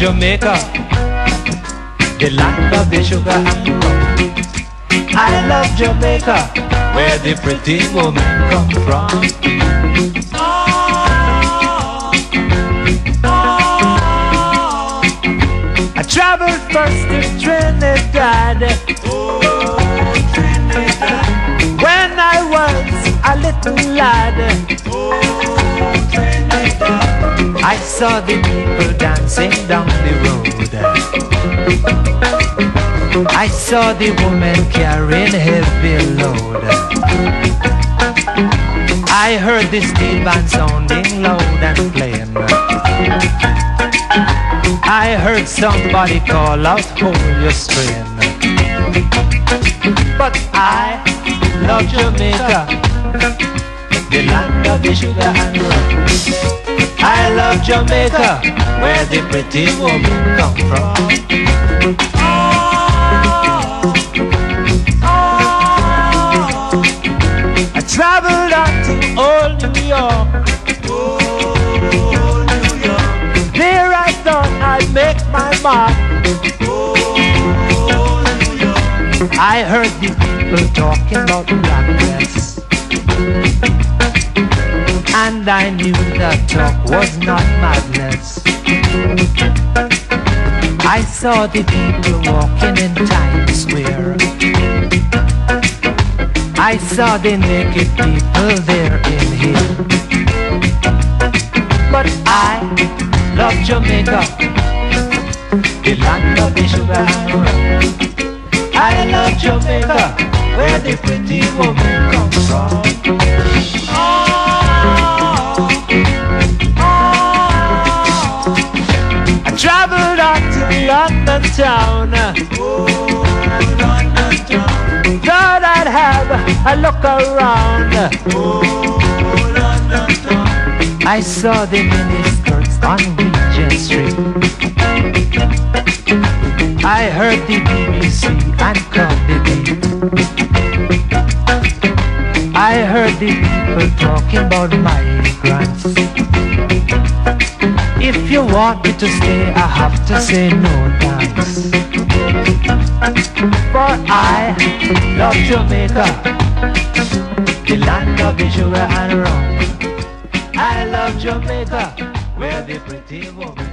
Jamaica, the land of the sugar and rum. I love Jamaica, where the pretty women come from. I traveled first to Trinidad. Oh, Trinidad. When I was a little lad. I saw the people dancing down the road. I saw the woman carrying heavy load. I heard the steel band sounding loud and playing. I heard somebody call out, hold your strain. But I love Jamaica, the land of the sugar and rum. I love Jamaica, where the pretty women come from. I traveled out to old New York. There I thought I'd make my mark. I heard the people talking about blackness. And I knew that talk was not madness. I saw the people walking in Times Square. I saw the naked people there in here. But I love Jamaica, the land of the sugar. I love Jamaica, where the pretty women come from. Out to London town. Thought I'd have a look around. Oh, London town. I saw the miniskirts on Regent Street. I heard the BBC and caught the beat. I heard the people talking about migrants. You want me to stay, I have to say no thanks. For I love Jamaica, the land of the sugar and rum. I love Jamaica, where the pretty woman.